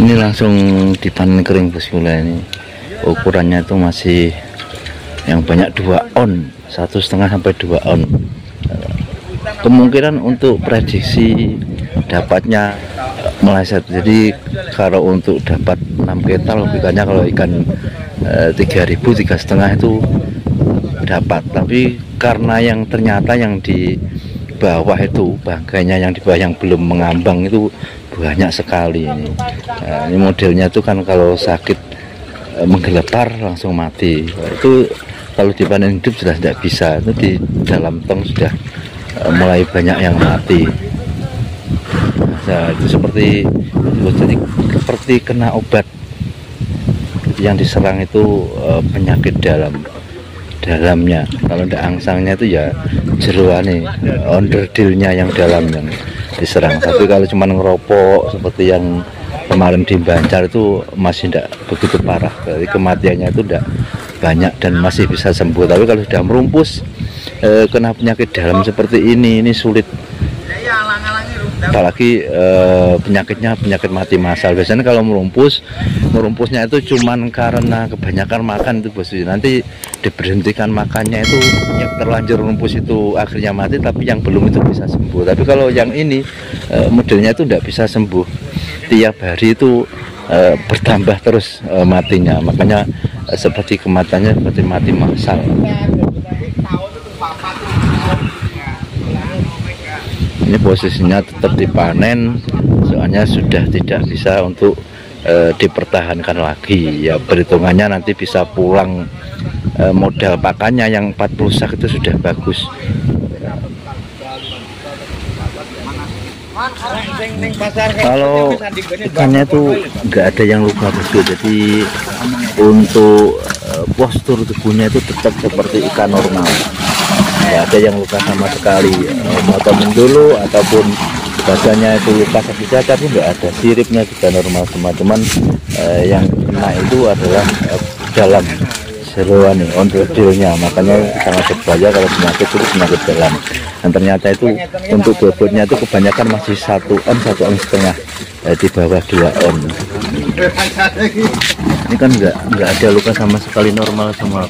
ini langsung dipanen kering bosku lah ini. Ukurannya itu masih yang banyak dua on satu setengah sampai dua on. Kemungkinan untuk prediksi dapatnya meleset. Jadi kalau untuk dapat 6 ketal logikanya kalau ikan e, 3000 tiga setengah itu dapat. Tapi karena yang ternyata yang di bawah itu bangkainya yang di bawah yang belum mengambang itu banyak sekali ini. Nah, ini modelnya itu kan kalau sakit e, menggelepar langsung mati. Itu kalau dipanen hidup sudah tidak bisa. Itu di dalam tong sudah e, mulai banyak yang mati. Nah, itu seperti jadi seperti kena obat yang diserang itu e, penyakit dalam dalamnya. Kalau tidak angsangnya itu ya jeruan onderdilnya yang dalam yang diserang. Tapi kalau cuma ngerokok seperti yang kemarin di Bancar itu masih tidak begitu parah. Jadi kematiannya itu tidak banyak dan masih bisa sembuh. Tapi kalau sudah merumpus eh, kena penyakit dalam seperti ini ini sulit apalagi e, penyakitnya penyakit mati massal biasanya kalau merumpus merumpusnya itu cuman karena kebanyakan makan itu bos. Nanti diberhentikan makannya itu yang terlanjur merumpus itu akhirnya mati tapi yang belum itu bisa sembuh. Tapi kalau yang ini e, modelnya itu tidak bisa sembuh. Tiap hari itu e, bertambah terus e, matinya. Makanya e, seperti kematiannya seperti mati massal ini posisinya tetap dipanen soalnya sudah tidak bisa untuk e, dipertahankan lagi. Ya perhitungannya nanti bisa pulang e, modal pakannya yang 40 sak itu sudah bagus. Kalau ikannya tuh nggak ada yang luka bosku jadi untuk e, postur tubuhnya itu tetap seperti ikan normal nggak ada yang luka sama sekali motomin dulu ataupun badannya itu luka saja tapi nggak ada. Siripnya juga normal semua cuman eh, yang kena itu adalah eh, dalam seruan nih onderdilnya makanya sangat berbahaya kalau penyakit itu penyakit dalam. Dan ternyata itu untuk bobotnya itu kebanyakan masih satu on satu on setengah eh, di bawah dua on. Ini kan nggak nggak ada luka sama sekali normal semua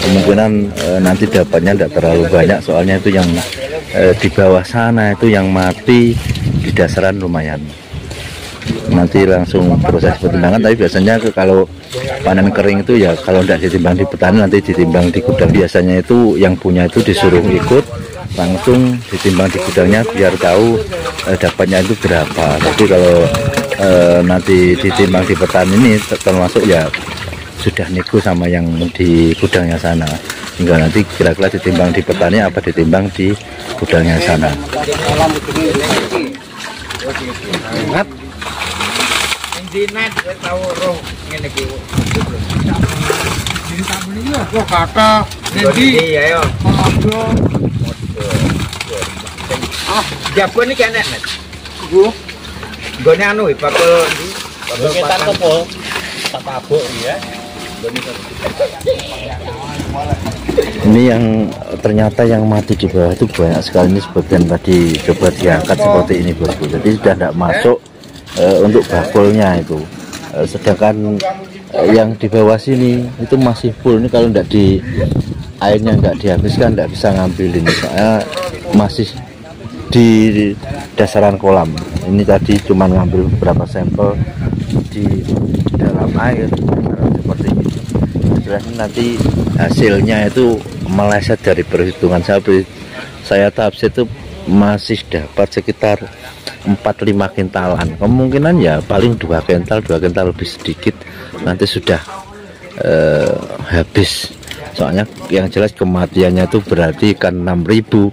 kemungkinan e, nanti dapatnya tidak terlalu banyak soalnya itu yang e, di bawah sana itu yang mati di dasaran lumayan. Nanti langsung proses pertimbangan tapi biasanya kalau panen kering itu ya kalau tidak ditimbang di petani nanti ditimbang di gudang. Biasanya itu yang punya itu disuruh ikut langsung ditimbang di gudangnya biar tahu e, dapatnya itu berapa. Tapi kalau e, nanti ditimbang di petani ini termasuk ya sudah nego sama yang di gudangnya sana hingga nanti kira-kira ditimbang di petani apa ditimbang di gudangnya sana Jabu ini kena net. Bu. Gone anu bakul ndi? Bakul ketan kepo. Tak ya. Ini yang ternyata yang mati di bawah itu banyak sekali. Ini sebagian tadi coba diangkat seperti ini bosku jadi sudah tidak masuk e, untuk bakulnya itu. E, sedangkan e, yang di bawah sini itu masih full. Ini kalau tidak di airnya nggak dihabiskan tidak bisa ngambil ini soalnya masih di dasaran kolam. Ini tadi cuma ngambil beberapa sampel di dalam air nanti hasilnya itu meleset dari perhitungan saya saya tahap itu masih dapat sekitar 4-5 kintalan kemungkinan ya paling dua kental dua kental lebih sedikit nanti sudah eh, habis. Soalnya yang jelas kematiannya itu berarti kan 6000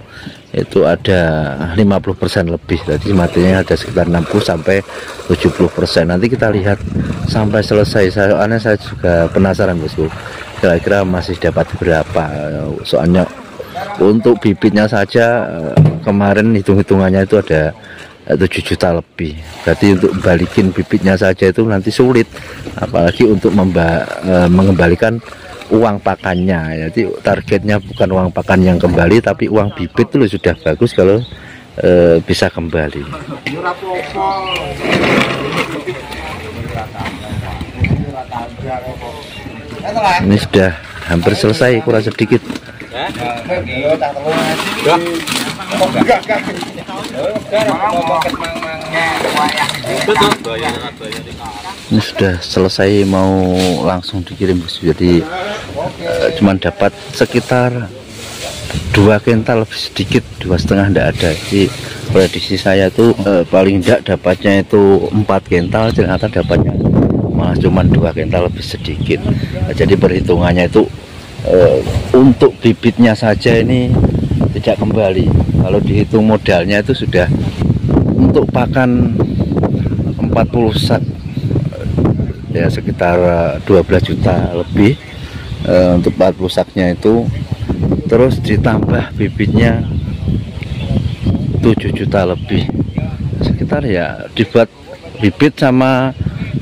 itu ada 50% lebih jadi matinya ada sekitar 60 sampai 70% nanti kita lihat sampai selesai. Soalnya saya juga penasaran bosku kira-kira masih dapat berapa? Soalnya untuk bibitnya saja kemarin hitung-hitungannya itu ada 7 juta lebih. Berarti untuk balikin bibitnya saja itu nanti sulit. Apalagi untuk memba, mengembalikan uang pakannya jadi targetnya bukan uang pakan yang kembali tapi uang bibit itu sudah bagus kalau eh, bisa kembali ini sudah hampir selesai kurang sedikit ini sudah selesai mau langsung dikirim bos jadi uh, cuman dapat sekitar dua kental lebih sedikit dua setengah tidak ada. Jadi prediksi saya tuh uh, paling tidak dapatnya itu empat kental ternyata dapatnya malah cuma dua kental lebih sedikit. Nah, jadi perhitungannya itu uh, untuk bibitnya saja ini tidak kembali. Kalau dihitung modalnya itu sudah untuk pakan 40 sak ya sekitar 12 eh, juta lebih e, untuk 40 saknya itu. Terus ditambah bibitnya 7 juta lebih. Sekitar ya dibuat bibit sama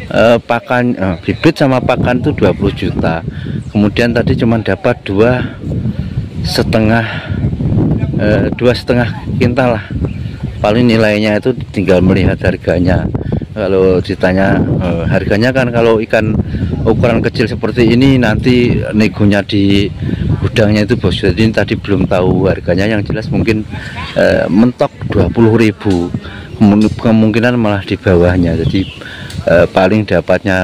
e, pakan e, bibit sama pakan itu 20 juta. Kemudian tadi cuma dapat dua setengah dua setengah kintal lah paling nilainya itu tinggal melihat harganya. Kalau ditanya uh, harganya kan kalau ikan ukuran kecil seperti ini nanti negonya di gudangnya itu bos jadi tadi belum tahu harganya. Yang jelas mungkin uh, mentok 20.000 kemungkinan malah di bawahnya. Jadi uh, paling dapatnya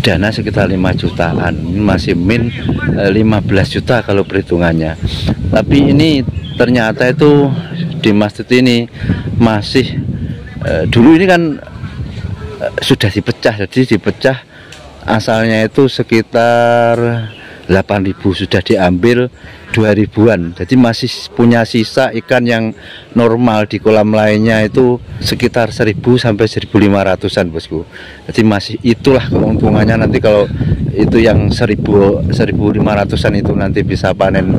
dana sekitar 5 jutaan. Ini masih min 15 juta kalau perhitungannya. Tapi ini ternyata itu di masjid ini masih Eh, dulu ini kan uh, sudah dipecah jadi dipecah asalnya itu sekitar 8000 sudah diambil 2000-an jadi masih punya sisa ikan yang normal di kolam lainnya itu sekitar 1000 sampai 1500-an bosku. Jadi masih itulah keuntungannya. Nanti kalau itu yang 1000 1500-an itu nanti bisa panen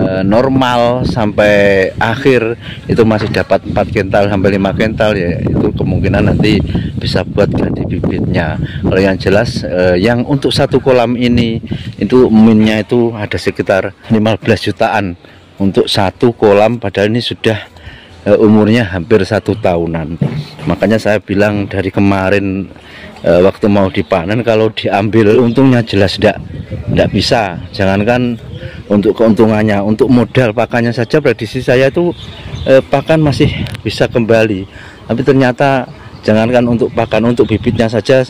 e, normal sampai akhir itu masih dapat 4 kental sampai 5 kental ya itu kemungkinan nanti bisa buat ganti bibitnya. Kalau yang jelas e, yang untuk satu kolam ini itu minnya itu ada sekitar 15 jutaan. Untuk satu kolam padahal ini sudah uh, umurnya hampir satu tahunan. Makanya saya bilang dari kemarin uh, waktu mau dipanen kalau diambil untungnya jelas tidak tidak bisa. Jangankan untuk keuntungannya untuk modal pakannya saja prediksi saya itu uh, pakan masih bisa kembali. Tapi ternyata jangankan untuk pakan untuk bibitnya saja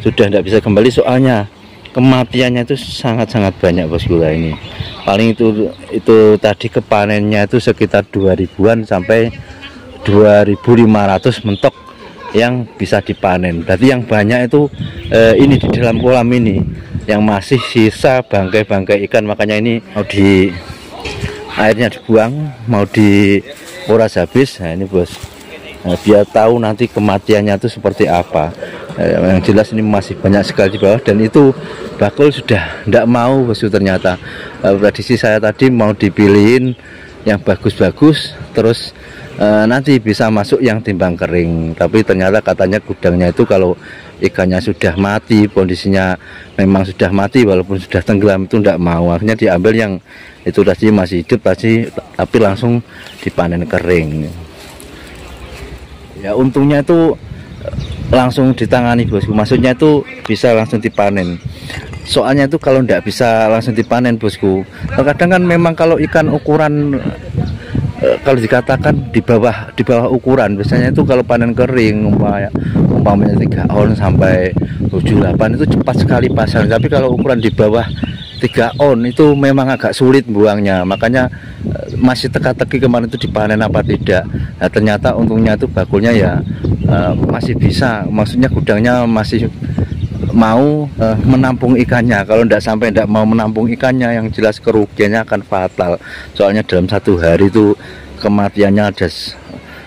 sudah tidak bisa kembali. Soalnya kematiannya itu sangat-sangat banyak bos gula ini. Paling itu itu tadi kepanennya itu sekitar 2000-an sampai 2500 mentok yang bisa dipanen. Jadi yang banyak itu eh, ini di dalam kolam ini. Yang masih sisa bangkai-bangkai ikan. Makanya ini mau di airnya dibuang mau di uras habis. Nah ini bos. Nah, biar tahu nanti kematiannya itu seperti apa yang jelas ini masih banyak sekali di bawah dan itu bakul sudah tidak mau bosku ternyata. Eh, prediksi saya tadi mau dipilihin yang bagus-bagus terus eh, nanti bisa masuk yang timbang kering. Tapi ternyata katanya gudangnya itu kalau ikannya sudah mati kondisinya memang sudah mati walaupun sudah tenggelam itu tidak mau. Akhirnya diambil yang itu tadi masih hidup tadi tapi langsung dipanen kering. Ya untungnya itu langsung ditangani bosku maksudnya itu bisa langsung dipanen. Soalnya itu kalau tidak bisa langsung dipanen bosku terkadang kan memang kalau ikan ukuran e, kalau dikatakan di bawah di bawah ukuran biasanya itu kalau panen kering umpamanya umpamanya 3 on sampai 7 8 itu cepat sekali pasang. Tapi kalau ukuran di bawah 3 on itu memang agak sulit buangnya. Makanya e, masih teka-teki kemarin itu dipanen apa tidak. Nah ternyata untungnya itu bakulnya ya uh, masih bisa maksudnya gudangnya masih mau uh, menampung ikannya. Kalau tidak sampai tidak mau menampung ikannya yang jelas kerugiannya akan fatal. Soalnya dalam satu hari itu kematiannya ada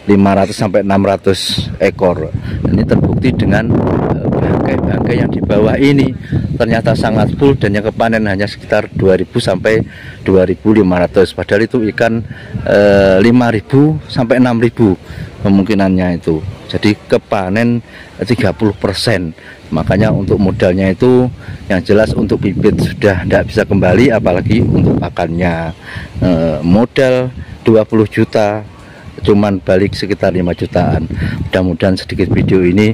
500 sampai 600 ekor. Ini terbukti dengan eh, bangkai-bangkai yang di bawah ini. Ternyata sangat full dan yang kepanen hanya sekitar 2000 sampai 2500 padahal itu ikan e, 5000 sampai 6000 kemungkinannya itu jadi kepanen 30% makanya untuk modalnya itu yang jelas untuk bibit sudah tidak bisa kembali apalagi untuk pakannya. E, modal 20 juta cuman balik sekitar 5 jutaan. Mudah-mudahan sedikit video ini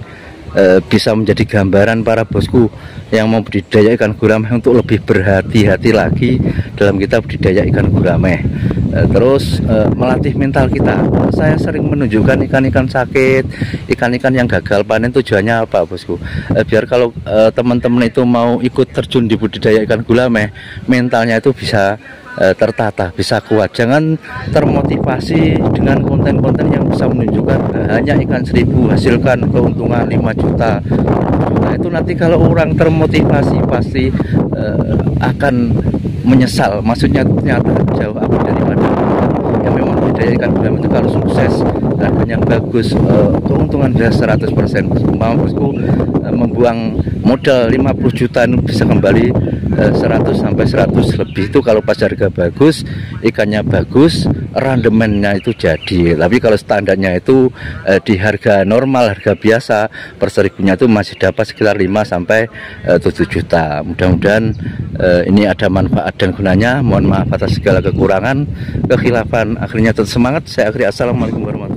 e, bisa menjadi gambaran para bosku yang mau budidaya ikan gurame untuk lebih berhati-hati lagi dalam kita budidaya ikan gurame terus e, melatih mental kita saya sering menunjukkan ikan-ikan sakit ikan-ikan yang gagal panen tujuannya apa bosku e, biar kalau teman-teman itu mau ikut terjun di budidaya ikan gurame mentalnya itu bisa tertata, bisa kuat. Jangan termotivasi dengan konten-konten yang bisa menunjukkan hanya ikan seribu hasilkan keuntungan 5 juta. Nah, itu nanti kalau orang termotivasi pasti akan menyesal. Maksudnya ternyata jauh apa daripada budaya ikan gurame itu kalau sukses dan yang bagus e, keuntungan sudah 100% umpama bosku e, membuang modal 50 juta bisa kembali 100 eh, sampai 100 lebih itu kalau pas harga bagus ikannya bagus randemennya itu jadi. Tapi kalau standarnya itu eh, di harga normal harga biasa per seribunya itu masih dapat sekitar 5 sampai eh, 7 juta. Mudah-mudahan eh, ini ada manfaat dan gunanya. Mohon maaf atas segala kekurangan kekhilafan. Akhirnya tetap semangat. Saya akhiri. Assalamualaikum warahmatullahi